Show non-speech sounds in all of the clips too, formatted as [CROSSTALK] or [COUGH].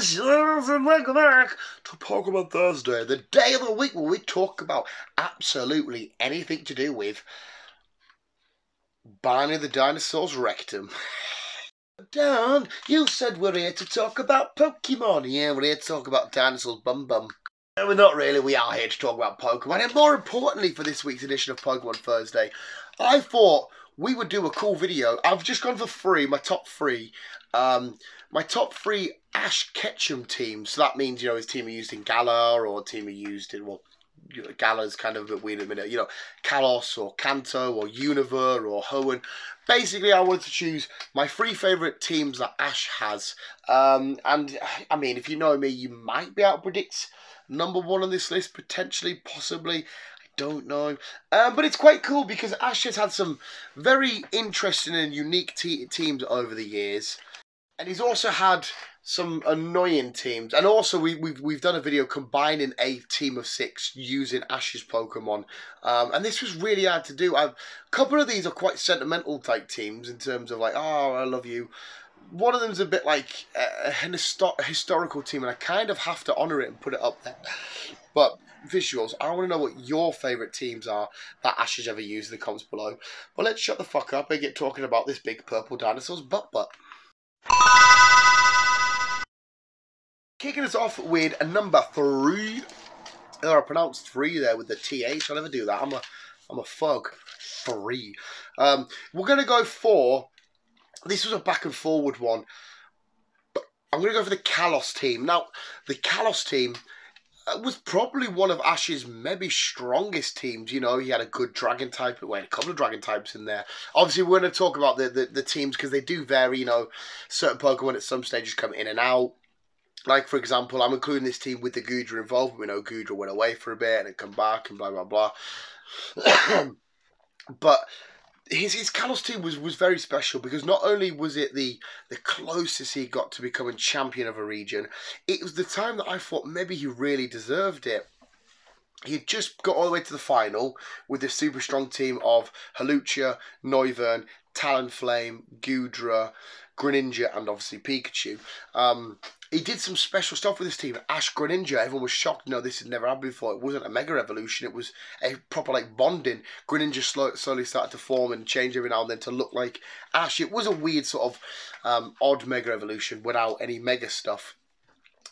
and welcome back to Pokemon Thursday, the day of the week where we talk about absolutely anything to do with Barney the Dinosaur's rectum. [LAUGHS] Dan, you said we're here to talk about Pokemon. Yeah, we're here to talk about dinosaurs bum bum. No, we're not really. We are here to talk about Pokemon. And more importantly, for this week's edition of Pokemon Thursday, I thought we would do a cool video. I've just gone for three, my top three. Um, my top three Ash Ketchum teams. So that means, you know, his team are used in Galar or team are used in, well, Galar's kind of a bit weird a minute. You know, Kalos or Kanto or Unova or Hoenn. Basically, I wanted to choose my three favourite teams that Ash has. Um, and, I mean, if you know me, you might be able to predict number one on this list, potentially, possibly I don't know. Um, but it's quite cool because Ash has had some very interesting and unique te teams over the years. And he's also had some annoying teams. And also, we, we've, we've done a video combining a team of six using Ash's Pokemon. Um, and this was really hard to do. I've, a couple of these are quite sentimental type teams in terms of like, oh, I love you. One of them's a bit like a, historical team, and I kind of have to honour it and put it up there. But visuals. I want to know what your favourite teams are that Ash has ever used in the comments below. But let's shut the fuck up and get talking about this big purple dinosaur's butt butt. Kicking us off with a number three. Oh, I pronounced three there with the TH. I never do that. I'm a I'm a fug. Three. Um, we're gonna go for this was a back and forward one. But I'm gonna go for the Kalos team. Now, the Kalos team Uh, was probably one of Ash's maybe strongest teams. You know, he had a good dragon type, but well, a couple of dragon types in there. Obviously, we're going to talk about the, the, the teams because they do vary. You know, certain Pokemon at some stages come in and out. Like, for example, I'm including this team with the Goodra involved. We know Goodra went away for a bit and come back and blah, blah, blah. [COUGHS] but his his Kalos team was, was very special because not only was it the the closest he got to becoming champion of a region, it was the time that I thought maybe he really deserved it. He had just got all the way to the final with this super strong team of Hawlucha, Noivern, Talonflame, Goodra, Greninja, and obviously Pikachu. Um, he did some special stuff with his team. Ash Greninja, everyone was shocked. No, this had never happened before. It wasn't a Mega Evolution. It was a proper like bonding. Greninja slow, slowly started to form and change every now and then to look like Ash. It was a weird sort of um, odd Mega Evolution without any Mega stuff.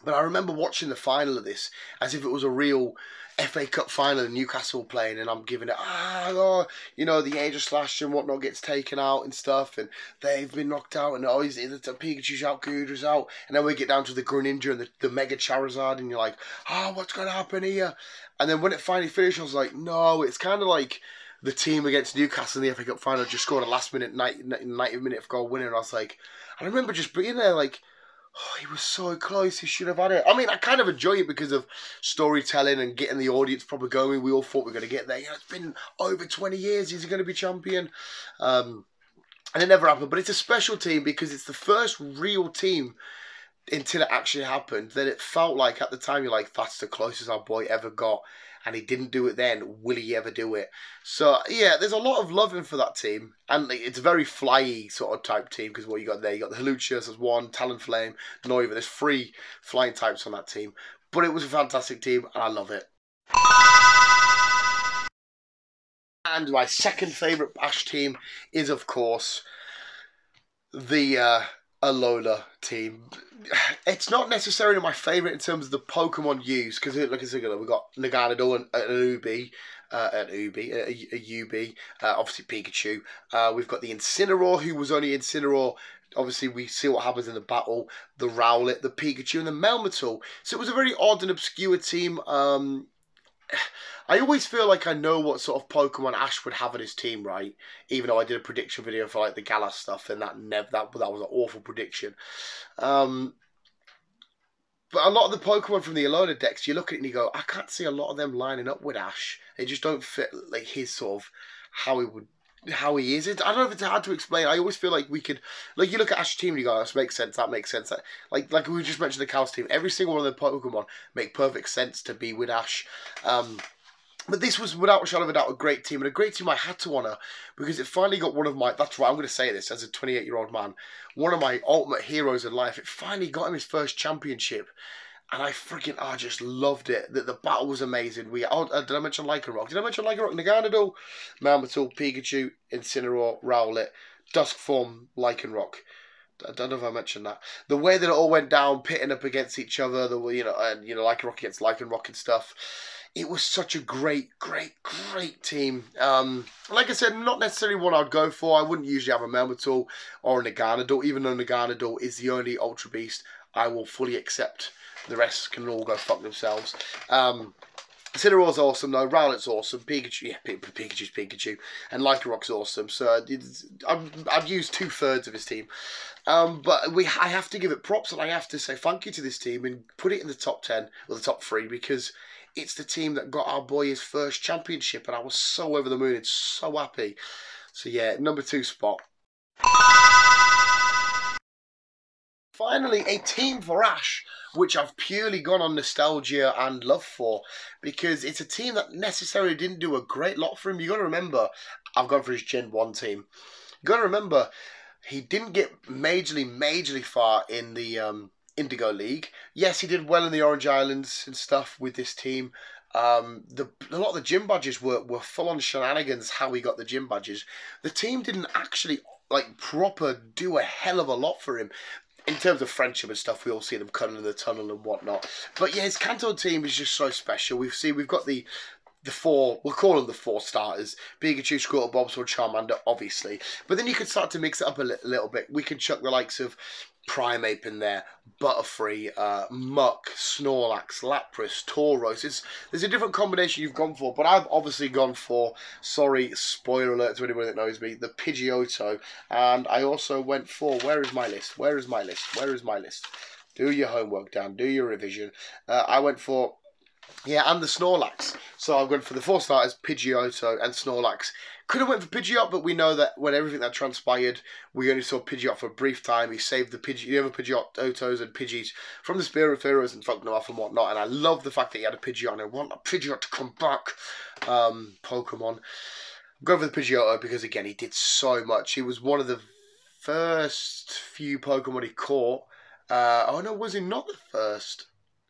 But I remember watching the final of this as if it was a real FA Cup final in Newcastle playing, and I'm giving it, ah, oh, you know, the Age of Slash and whatnot gets taken out and stuff, and they've been knocked out, and oh, the Pikachu's out, Goodra's out, and then we get down to the Greninja and the, the Mega Charizard, and you're like, ah, oh, what's going to happen here? And then when it finally finished, I was like, no, it's kind of like the team against Newcastle in the FA Cup final just scored a last minute 90, 90 minute goal winner, and I was like, I remember just being there, like, Oh, he was so close. He should have had it. I mean, I kind of enjoy it because of storytelling and getting the audience proper going. We all thought we were going to get there. You know, it's been over 20 years. He's going to be champion. Um, and it never happened. But it's a special team because it's the first real team until it actually happened. Then it felt like at the time, you're like, that's the closest our boy ever got and he didn't do it then. Will he ever do it? So yeah, there's a lot of loving for that team, and it's a very flyy sort of type team because what you got there, you got the Hawluchas, as one Talonflame, Noivern. There's three flying types on that team, but it was a fantastic team, and I love it. And my second favourite Ash team is, of course, the uh, Alola team. [SIGHS] It's not necessarily my favourite in terms of the Pokemon used, because look at We've got Naganadel and an Ubi, uh, an Ubi, a, a Ubi, uh, obviously Pikachu. Uh, we've got the Incineroar, who was only Incineroar. Obviously, we see what happens in the battle. The Rowlet, the Pikachu, and the Melmetal. So it was a very odd and obscure team. Um, [SIGHS] I always feel like I know what sort of Pokemon Ash would have in his team, right? Even though I did a prediction video for like the Galar stuff, and that never that that was an awful prediction. Um, but a lot of the Pokemon from the Alola dex, you look at it and you go, I can't see a lot of them lining up with Ash. They just don't fit like his sort of how he would how he is. It, I don't know if it's hard to explain. I always feel like we could, like you look at Ash's team you go, this makes sense, that makes sense. That, like like we just mentioned the Kalos team, every single one of the Pokemon make perfect sense to be with Ash. Um, but this was without a shadow of a doubt a great team and a great team I had to honour because it finally got one of my that's right I'm going to say this as a 28 year old man one of my ultimate heroes in life it finally got him his first championship and I freaking I just loved it that the battle was amazing we oh, uh, did I mention Lycanroc did I mention Lycanroc Naganadel Melmetal Pikachu Incineroar Rowlet Dusk Form Lycanroc I don't know if I mentioned that. The way that it all went down, pitting up against each other, the you know, and you know, Lycanroc against Lycanroc and stuff it was such a great, great, great team. Um, like I said, not necessarily one I'd go for. I wouldn't usually have a Melmetal or a Naganadel, even though Naganadel is the only Ultra Beast I will fully accept. The rest can all go fuck themselves. Um, awesome though, Rowlet's awesome, Pikachu, yeah, Pikachu's Pikachu, and Lycanroc's awesome. So I've, I've used two thirds of his team. Um, but we, I have to give it props and I have to say thank you to this team and put it in the top 10 or the top three because it's the team that got our boy his first championship, and I was so over the moon and so happy. So yeah, number two spot. Finally, a team for Ash, which I've purely gone on nostalgia and love for, because it's a team that necessarily didn't do a great lot for him. You got to remember, I've gone for his Gen One team. You got to remember, he didn't get majorly, majorly far in the um, Indigo League. Yes, he did well in the Orange Islands and stuff with this team. Um, the a lot of the gym badges were, were full on shenanigans. How he got the gym badges. The team didn't actually like proper do a hell of a lot for him in terms of friendship and stuff, we all see them cuddling in the tunnel and whatnot. But yeah, his Kanto team is just so special. We've seen we've got the the four, we'll call them the four starters Pikachu, Squirtle, Bulbasaur, Charmander, obviously. But then you could start to mix it up a li- little bit. We can chuck the likes of Primeape in there, Butterfree, uh, Muk, Snorlax, Lapras, Tauros. It's, there's a different combination you've gone for, but I've obviously gone for, sorry, spoiler alert to anyone that knows me, the Pidgeotto. And I also went for, where is my list? Where is my list? Where is my list? Do your homework, Dan. Do your revision. Uh, I went for yeah, and the Snorlax. So I've gone for the four starters, Pidgeotto and Snorlax. Could have went for Pidgeot, but we know that when everything that transpired, we only saw Pidgeot for a brief time. He saved the Pidgeot, the other Pidgeottos and Pidgeys from the Spearow and Fearows and fucked them off and whatnot. And I love the fact that he had a Pidgeot, and I want a Pidgeot to come back. Um, Pokemon. Go for the Pidgeotto because again, he did so much. He was one of the first few Pokemon he caught. Uh, oh no, was he not the first?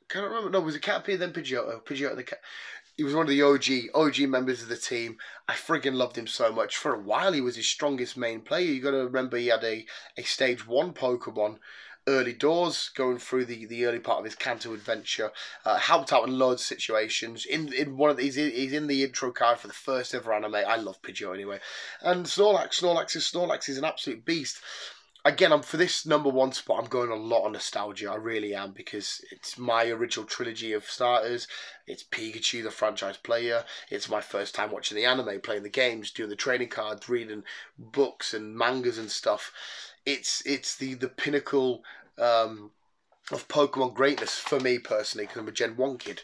Can't remember. No, was it Caterpie then Pidgeotto? Pidgeotto the cat. He was one of the OG OG members of the team. I friggin' loved him so much. For a while, he was his strongest main player. You got to remember he had a, a stage one Pokemon early doors, going through the, the early part of his Kanto adventure. Uh, helped out in loads of situations. In in one of these, he's in the intro card for the first ever anime. I love Pidgeot anyway. And Snorlax, Snorlax is Snorlax is an absolute beast again, I'm for this number one spot. I'm going a lot on nostalgia. I really am because it's my original trilogy of starters. It's Pikachu, the franchise player. It's my first time watching the anime, playing the games, doing the training cards, reading books and mangas and stuff. It's it's the the pinnacle um, of Pokemon greatness for me personally because I'm a Gen One kid.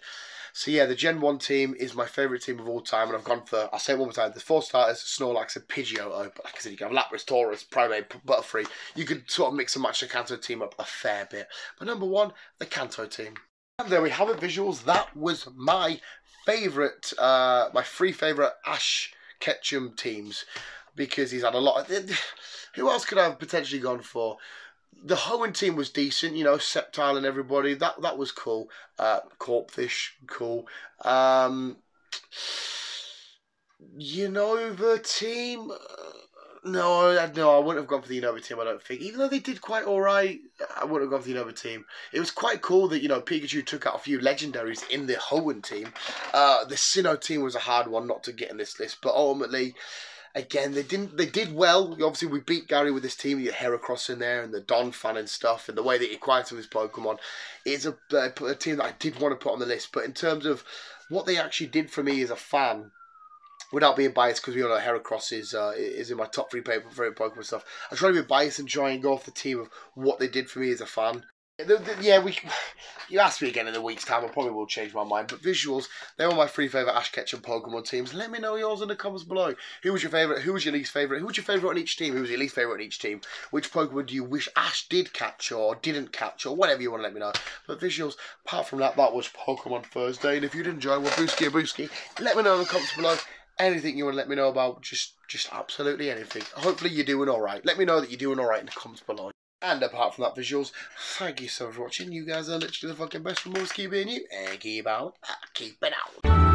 So yeah, the Gen 1 team is my favourite team of all time, and I've gone for, I'll say it one more time, the four starters, Snorlax and Pidgeotto, but like I said, you can have Lapras, Tauros, Primeape, Butterfree. You could sort of mix and match the Kanto team up a fair bit. But number one, the Kanto team. And there we have it, visuals. That was my favourite, uh, my three favourite Ash Ketchum teams because he's had a lot. Of, [SIGHS] who else could I have potentially gone for? The Hoenn team was decent, you know, Sceptile and everybody. That that was cool. Uh, Corphish, cool. Um, Unova team. Uh, no, no, I wouldn't have gone for the Unova team. I don't think, even though they did quite all right, I wouldn't have gone for the Unova team. It was quite cool that you know Pikachu took out a few legendaries in the Hoenn team. Uh, the Sinnoh team was a hard one not to get in this list, but ultimately again, they didn't. They did well. Obviously, we beat Gary with this team. You had Heracross in there and the Donphan and stuff, and the way that he of his Pokemon. It's a, a, a team that I did want to put on the list. But in terms of what they actually did for me as a fan, without being biased, because we all know Heracross is uh, is in my top three favorite Pokemon stuff. I try to be biased and try and go off the team of what they did for me as a fan. Yeah, we. [SIGHS] You ask me again in a week's time, I probably will change my mind. But visuals, they were my three favourite Ash Ketchum Pokemon teams. Let me know yours in the comments below. Who was your favourite? Who was your least favourite? Who was your favourite on each team? Who was your least favourite on each team? Which Pokemon do you wish Ash did catch or didn't catch or whatever you want to let me know. But visuals, apart from that, that was Pokemon Thursday. And if you did enjoy, well, Booski or Booski, let me know in the comments below anything you want to let me know about, just just absolutely anything. Hopefully you're doing alright. Let me know that you're doing alright in the comments below. And apart from that visuals, thank you so much for watching. You guys are literally the fucking best from always keep being you and keep out, keep it out.